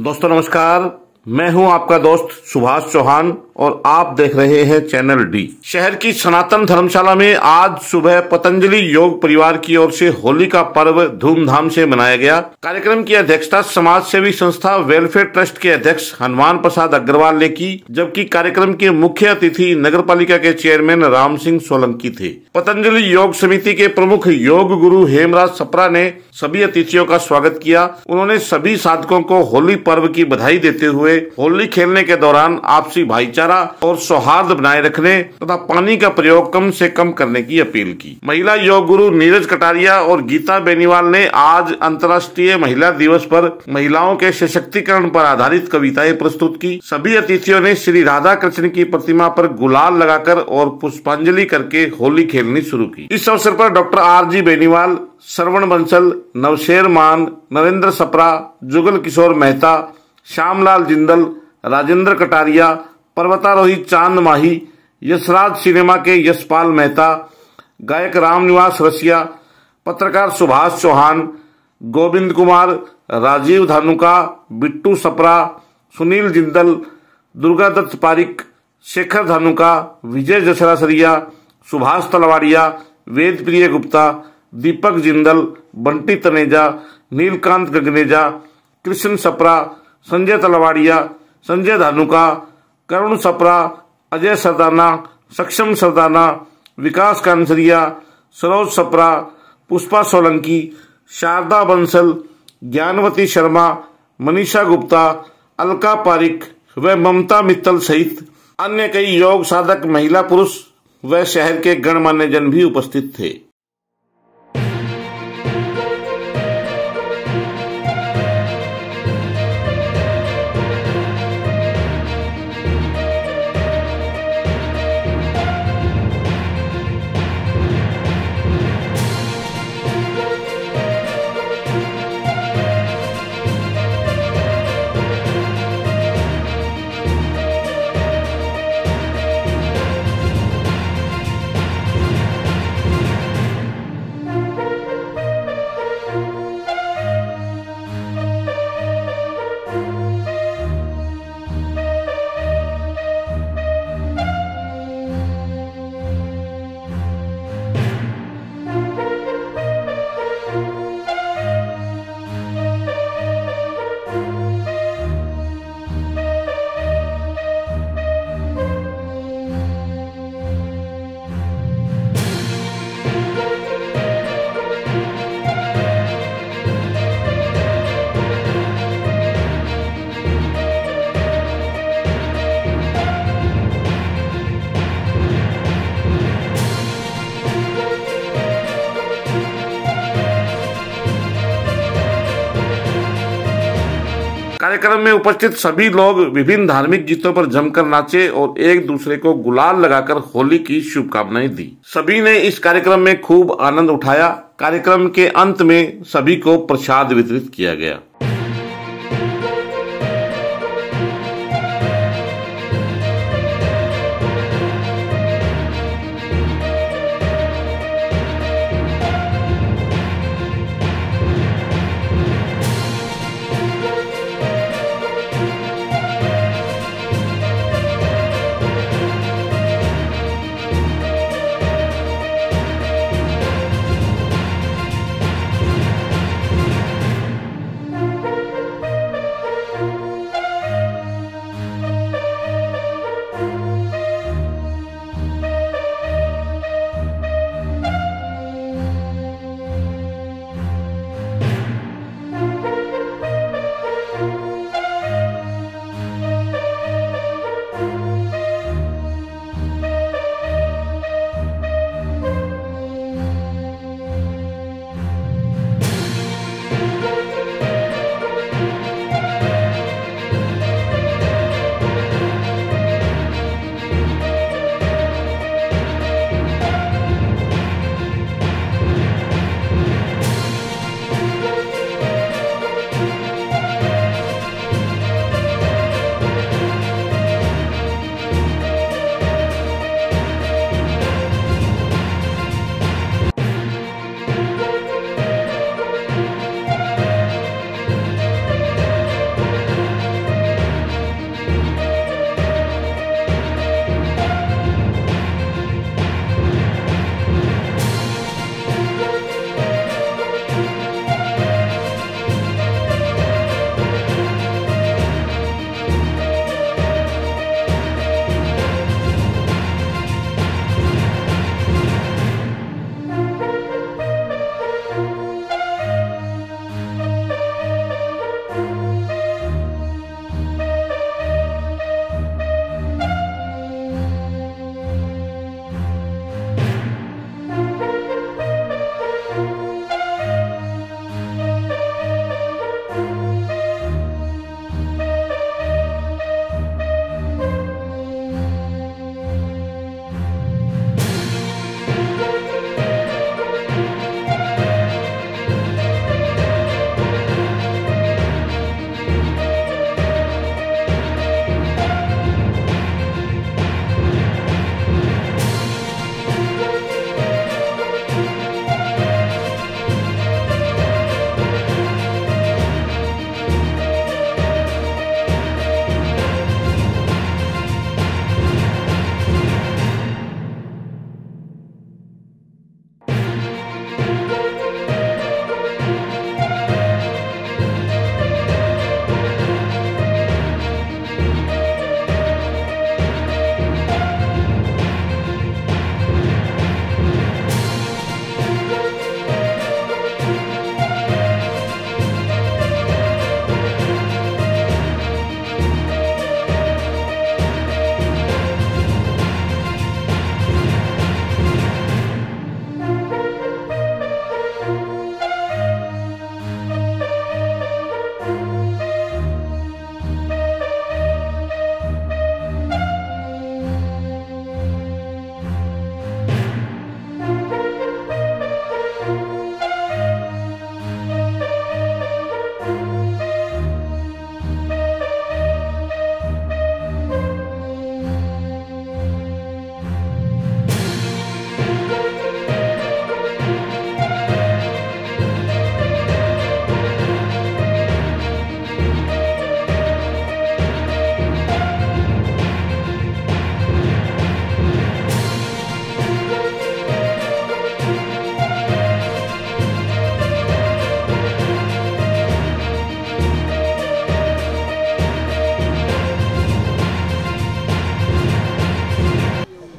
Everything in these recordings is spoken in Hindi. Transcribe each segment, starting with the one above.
दोस्तों नमस्कार। मैं हूँ आपका दोस्त सुभाष चौहान और आप देख रहे हैं चैनल डी शहर की सनातन धर्मशाला में आज सुबह पतंजलि योग परिवार की ओर से होली का पर्व धूमधाम से मनाया गया। कार्यक्रम की अध्यक्षता समाज सेवी संस्था वेलफेयर ट्रस्ट के अध्यक्ष हनुमान प्रसाद अग्रवाल ने की, जबकि कार्यक्रम के मुख्य अतिथि नगर पालिका के चेयरमैन राम सिंह सोलंकी थे। पतंजलि योग समिति के प्रमुख योग गुरु हेमराज सपरा ने सभी अतिथियों का स्वागत किया। उन्होंने सभी साधकों को होली पर्व की बधाई देते हुए होली खेलने के दौरान आपसी भाईचारा और सौहार्द बनाए रखने तथा पानी का प्रयोग कम से कम करने की अपील की। महिला योग गुरु नीरज कटारिया और गीता बेनीवाल ने आज अंतर्राष्ट्रीय महिला दिवस पर महिलाओं के सशक्तिकरण पर आधारित कविताएँ प्रस्तुत की। सभी अतिथियों ने श्री राधा कृष्ण की प्रतिमा पर गुलाल लगाकर और पुष्पांजलि करके होली खेलनी शुरू की। इस अवसर पर doctor R G Beniwal Shravan Bansal, Navsher Mann, Narendra Sapra, Jugal Kishore Mehta Shyamlal Jindal, Rajendra Kataria, पर्वतारोही चाँद माही, यशराज सिनेमा के यशपाल मेहता, गायक रामनिवास रसिया, पत्रकार सुभाष चौहान, गोविंद कुमार, राजीव धानुका, बिट्टू सपरा, सुनील जिंदल, दुर्गा दत्त पारिक, शेखर धानुका, विजय जसरा सरिया सुभाष तलवाड़िया वेद प्रिय गुप्ता, दीपक जिंदल, बंटी तनेजा, नीलकांत गगनेजा, कृष्ण सपरा संजय तलवाड़िया, संजय धानुका, करुण सपरा, अजय सरदाना सक्षम सरदाना विकास कांसरिया, सरोज सपरा, पुष्पा सोलंकी, शारदा बंसल, ज्ञानवती शर्मा, मनीषा गुप्ता, अलका पारिक व ममता मित्तल सहित अन्य कई योग साधक महिला पुरुष व शहर के गणमान्य जन भी उपस्थित थे। कार्यक्रम में उपस्थित सभी लोग विभिन्न धार्मिक गीतों पर जमकर नाचे और एक दूसरे को गुलाल लगाकर होली की शुभकामनाएँ दी। सभी ने इस कार्यक्रम में खूब आनंद उठाया। कार्यक्रम के अंत में सभी को प्रसाद वितरित किया गया।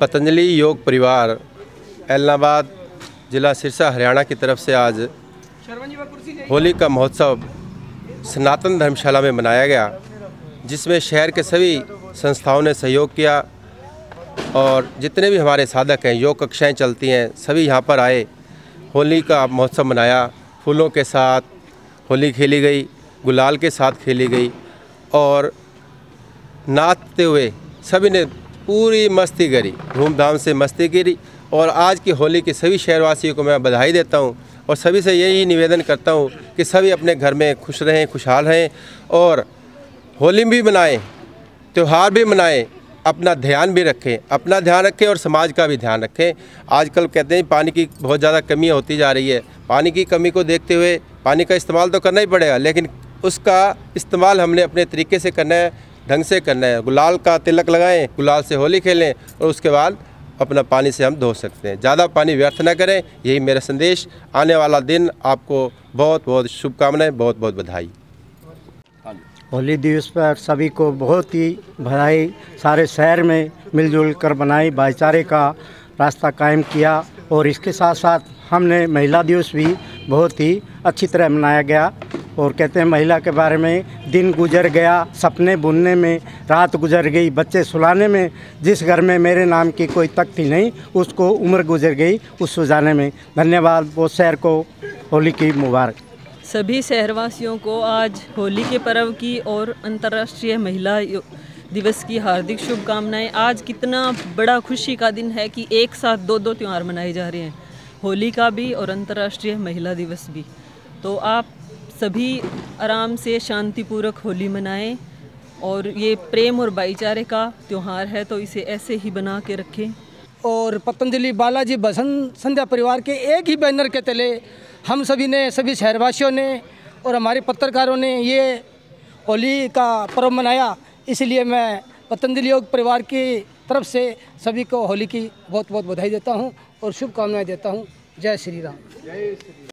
पतंजलि योग परिवार, एलनाबाद ज़िला सिरसा, हरियाणा की तरफ़ से आज होली का महोत्सव सनातन धर्मशाला में मनाया गया, जिसमें शहर के सभी संस्थाओं ने सहयोग किया और जितने भी हमारे साधक हैं, योग कक्षाएँ चलती हैं, सभी यहाँ पर आए, होली का महोत्सव मनाया। फूलों के साथ होली खेली गई, गुलाल के साथ खेली गई और नाचते हुए सभी ने पूरी मस्ती करी, धूमधाम से मस्ती करी। और आज की होली के सभी शहरवासियों को मैं बधाई देता हूँ और सभी से यही निवेदन करता हूँ कि सभी अपने घर में खुश रहें, खुशहाल रहें और होली भी मनाएँ, त्यौहार भी मनाएँ, अपना ध्यान भी रखें, अपना ध्यान रखें और समाज का भी ध्यान रखें। आजकल कहते हैं पानी की बहुत ज़्यादा कमी होती जा रही है। पानी की कमी को देखते हुए पानी का इस्तेमाल तो करना ही पड़ेगा, लेकिन उसका इस्तेमाल हमने अपने तरीके से करना है। ढंग से करना है। गुलाल का तिलक लगाएँ, गुलाल से होली खेलें और उसके बाद अपना पानी से हम धो सकते हैं। ज़्यादा पानी व्यर्थ न करें, यही मेरा संदेश। आने वाला दिन आपको बहुत बहुत शुभकामनाएँ बहुत बहुत बधाई। होली दिवस पर सभी को बहुत ही बधाई, सारे शहर में मिलजुल कर बनाई, भाईचारे का रास्ता कायम किया और इसके साथ साथ हमने महिला दिवस भी बहुत ही अच्छी तरह मनाया गया। और कहते हैं महिला के बारे में, दिन गुजर गया, सपने बुनने में, रात गुजर गई, बच्चे सुलाने में, जिस घर में मेरे नाम की कोई तख्ती नहीं, उसको उम्र गुजर गई, उस सुझाने में। धन्यवाद, वो शहर को, होली की मुबारक। सभी शहरवासियों को आज होली के पर्व की और अंतर्राष्ट्रीय महिला दिवस की हार्दिक शुभकामनाएँ। आज कितना बड़ा खुशी का दिन है कि एक साथ दो दो त्यौहार मनाए जा रहे हैं। होली का भी और अंतर्राष्ट्रीय महिला दिवस भी। तो आप सभी आराम से शांतिपूर्वक होली मनाएँ और ये प्रेम और भाईचारे का त्यौहार है तो इसे ऐसे ही बना के रखें। और पतंजलि बालाजी बसंत संध्या परिवार के एक ही बैनर के तले हम सभी ने सभी शहरवासियों ने और हमारे पत्रकारों ने ये होली का पर्व मनाया। इसलिए मैं पतंजलि योग परिवार की तरफ़ से सभी को होली की बहुत बहुत बधाई देता हूँ और शुभकामनाएँ देता हूँ। जय श्री राम। जय श्री